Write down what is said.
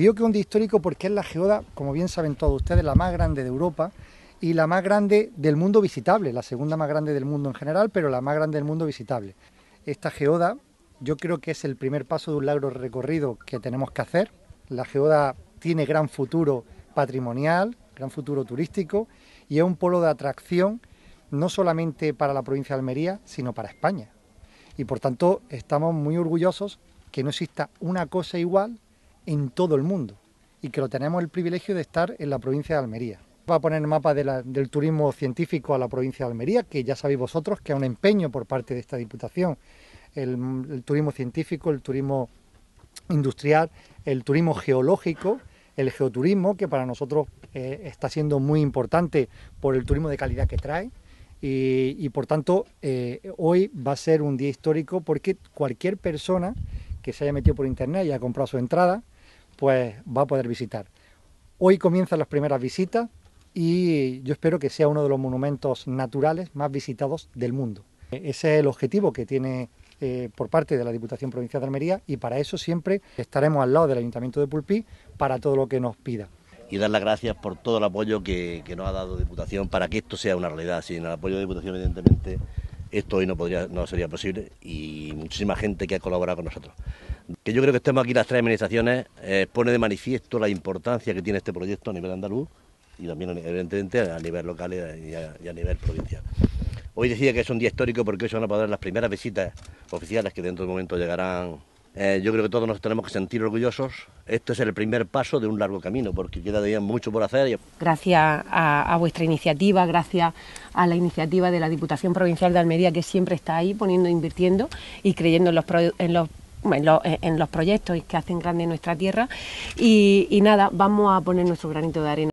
digo que es un día histórico porque es la geoda, como bien saben todos ustedes, la más grande de Europa y la más grande del mundo visitable, la segunda más grande del mundo en general, pero la más grande del mundo visitable. Esta geoda yo creo que es el primer paso de un largo recorrido que tenemos que hacer. La geoda tiene gran futuro patrimonial, gran futuro turístico y es un polo de atracción no solamente para la provincia de Almería, sino para España. Y por tanto estamos muy orgullosos que no exista una cosa igual en todo el mundo y que lo tenemos el privilegio de estar en la provincia de Almería. Va a poner mapa del turismo científico a la provincia de Almería, que ya sabéis vosotros que es un empeño por parte de esta Diputación, el, turismo científico, el turismo industrial, el turismo geológico, el geoturismo, que para nosotros eh, está siendo muy importante por el turismo de calidad que trae. Y, por tanto, eh, hoy va a ser un día histórico porque cualquier persona que se haya metido por internet y haya comprado su entrada, pues va a poder visitar. Hoy comienzan las primeras visitas y yo espero que sea uno de los monumentos naturales más visitados del mundo. Ese es el objetivo que tiene eh, por parte de la Diputación Provincial de Almería y para eso siempre estaremos al lado del Ayuntamiento de Pulpí para todo lo que nos pida. Y dar las gracias por todo el apoyo que, nos ha dado Diputación para que esto sea una realidad. Sin el apoyo de Diputación, evidentemente, esto hoy no, podría, no sería posible y muchísima gente que ha colaborado con nosotros. Que yo creo que estemos aquí las tres administraciones eh, pone de manifiesto la importancia que tiene este proyecto a nivel andaluz y también evidentemente a nivel local y a, nivel provincial. Hoy decía que es un día histórico porque hoy se van a poder las primeras visitas oficiales que dentro de un momento llegarán. Eh, yo creo que todos nos tenemos que sentir orgullosos. Este es el primer paso de un largo camino porque queda todavía mucho por hacer. Gracias a, vuestra iniciativa, gracias a la iniciativa de la Diputación Provincial de Almería que siempre está ahí poniendo, invirtiendo y creyendo en los, en los en los proyectos que hacen grande nuestra tierra y nada, vamos a poner nuestro granito de arena.